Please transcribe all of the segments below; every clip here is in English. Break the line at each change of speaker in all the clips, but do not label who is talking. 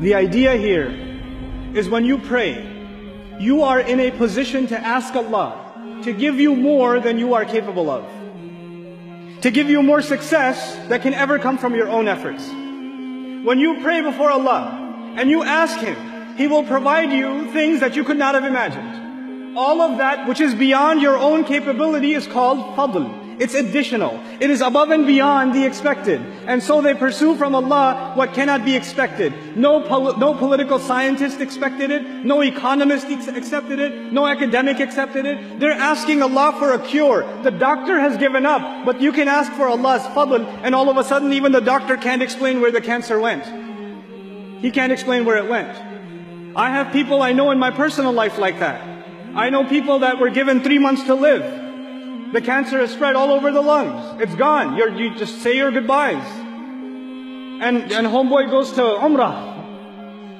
The idea here is when you pray, you are in a position to ask Allah to give you more than you are capable of. To give you more success that can ever come from your own efforts. When you pray before Allah and you ask Him, He will provide you things that you could not have imagined. All of that which is beyond your own capability is called fadl. It's additional. It is above and beyond the expected. And so they pursue from Allah what cannot be expected. No, pol no political scientist expected it. No economist accepted it. No academic accepted it. They're asking Allah for a cure. The doctor has given up, but you can ask for Allah's fadl, and all of a sudden even the doctor can't explain where the cancer went. He can't explain where it went. I have people I know in my personal life like that. I know people that were given three months to live. The cancer has spread all over the lungs. It's gone. You're, you just say your goodbyes. And, and homeboy goes to Umrah.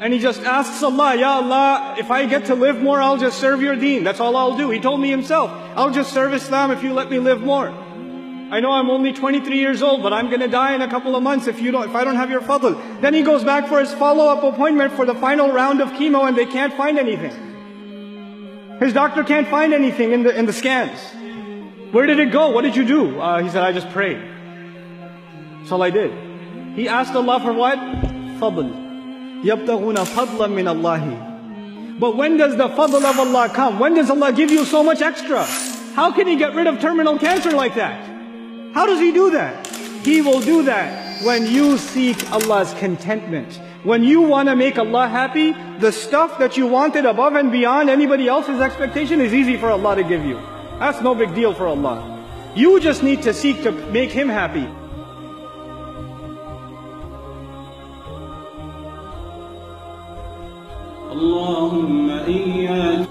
And he just asks Allah, Ya Allah, if I get to live more, I'll just serve your deen. That's all I'll do. He told me himself, I'll just serve Islam if you let me live more. I know I'm only 23 years old, but I'm going to die in a couple of months if you don't, if I don't have your fadl. Then he goes back for his follow-up appointment for the final round of chemo and they can't find anything. His doctor can't find anything in the, in the scans. Where did it go? What did you do? Uh, he said, I just prayed. That's all I did. He asked Allah for what? Fadl. يَبْتَغُونَ فَضْلًا مِنَ اللَّهِ But when does the fadl of Allah come? When does Allah give you so much extra? How can He get rid of terminal cancer like that? How does He do that? He will do that when you seek Allah's contentment. When you want to make Allah happy, the stuff that you wanted above and beyond anybody else's expectation is easy for Allah to give you. That's no big deal for Allah. You just need to seek to make Him happy.
اللهم إياك